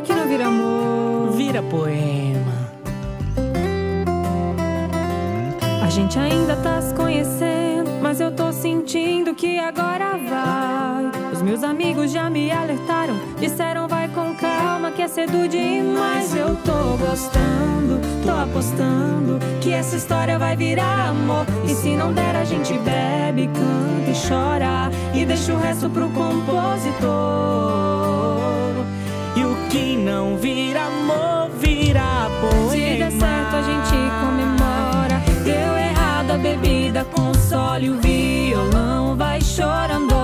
que não vira amor. Vira poema. A gente ainda tá se conhecendo, mas eu tô sentindo que agora vai. Os meus amigos já me alertaram, disseram vai com calma que é cedo demais. Eu tô gostando, tô apostando que essa história vai virar amor. E se não der, a gente bebe, canta e chora e deixa o resto pro compositor. A bebida, console o violão, vai chorando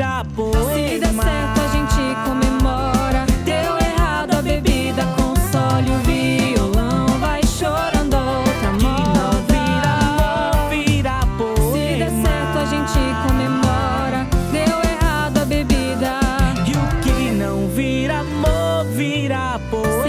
vira Se der poema. certo, a gente comemora. Deu errado a bebida, console o violão, vai chorando outra não vira amor, moda. vira Se der poema. certo, a gente comemora. Deu errado a bebida. E o que não vira amor, vira poema.